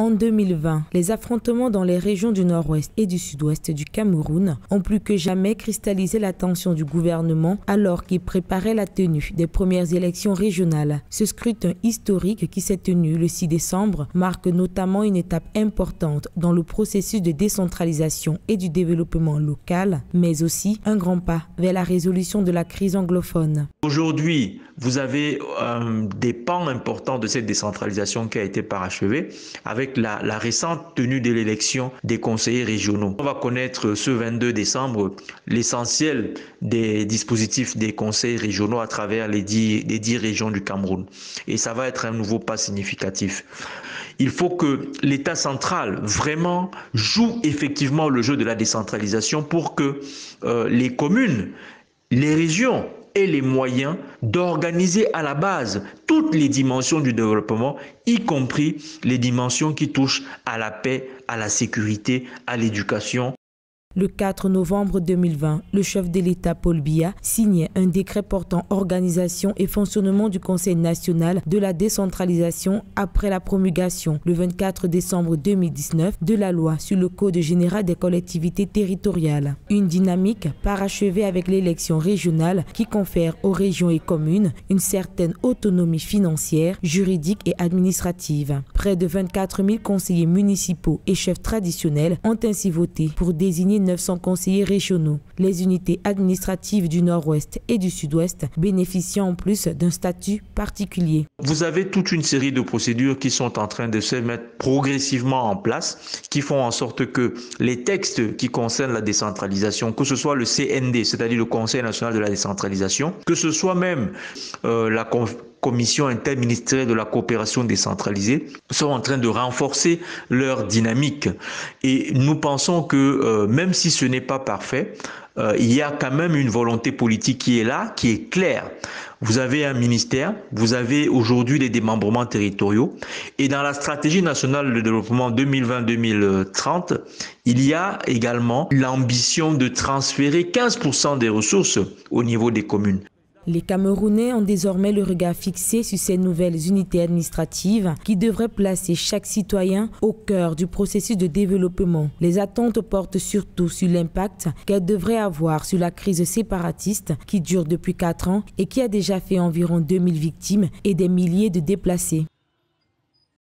En 2020, les affrontements dans les régions du nord-ouest et du sud-ouest du Cameroun ont plus que jamais cristallisé l'attention du gouvernement alors qu'il préparait la tenue des premières élections régionales. Ce scrutin historique qui s'est tenu le 6 décembre marque notamment une étape importante dans le processus de décentralisation et du développement local, mais aussi un grand pas vers la résolution de la crise anglophone. Aujourd'hui, vous avez euh, des pans importants de cette décentralisation qui a été parachevée avec la, la récente tenue de l'élection des conseillers régionaux. On va connaître ce 22 décembre l'essentiel des dispositifs des conseils régionaux à travers les dix, les dix régions du Cameroun. Et ça va être un nouveau pas significatif. Il faut que l'État central vraiment joue effectivement le jeu de la décentralisation pour que euh, les communes, les régions et les moyens d'organiser à la base toutes les dimensions du développement, y compris les dimensions qui touchent à la paix, à la sécurité, à l'éducation le 4 novembre 2020, le chef de l'État Paul Biya signait un décret portant organisation et fonctionnement du Conseil national de la décentralisation après la promulgation le 24 décembre 2019 de la loi sur le Code général des collectivités territoriales. Une dynamique parachevée avec l'élection régionale qui confère aux régions et communes une certaine autonomie financière, juridique et administrative. Près de 24 000 conseillers municipaux et chefs traditionnels ont ainsi voté pour désigner 900 conseillers régionaux. Les unités administratives du Nord-Ouest et du Sud-Ouest bénéficient en plus d'un statut particulier. Vous avez toute une série de procédures qui sont en train de se mettre progressivement en place, qui font en sorte que les textes qui concernent la décentralisation, que ce soit le CND, c'est-à-dire le Conseil national de la décentralisation, que ce soit même euh, la commission interministérielle de la coopération décentralisée sont en train de renforcer leur dynamique. Et nous pensons que euh, même si ce n'est pas parfait, euh, il y a quand même une volonté politique qui est là, qui est claire. Vous avez un ministère, vous avez aujourd'hui des démembrements territoriaux, et dans la stratégie nationale de développement 2020-2030, il y a également l'ambition de transférer 15% des ressources au niveau des communes. Les Camerounais ont désormais le regard fixé sur ces nouvelles unités administratives qui devraient placer chaque citoyen au cœur du processus de développement. Les attentes portent surtout sur l'impact qu'elles devraient avoir sur la crise séparatiste qui dure depuis 4 ans et qui a déjà fait environ 2000 victimes et des milliers de déplacés.